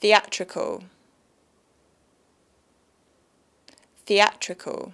theatrical. Theatrical.